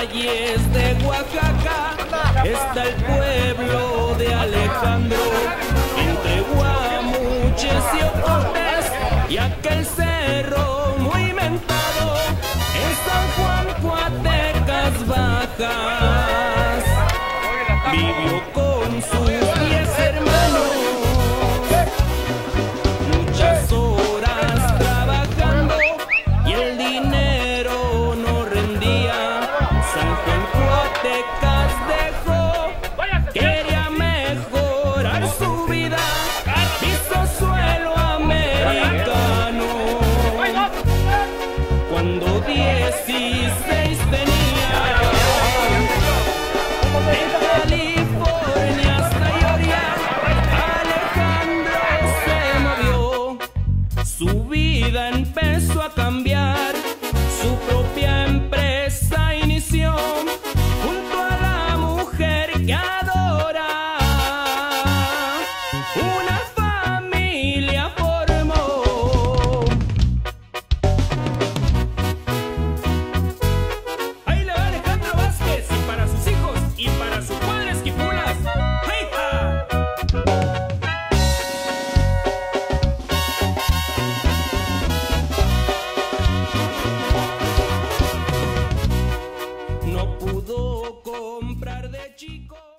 calles de Oaxaca está el pueblo de Alejandro, entre Guamuches y Ocotes y aquel cerro muy mentado en San Juan Cuatecas Bajas. Vivió con sus diez hermanos, muchas horas trabajando y el dinero Cuando 16 tenía, de California hasta Ioria, Alejandro se movió, su vida en pudo comprar de chico.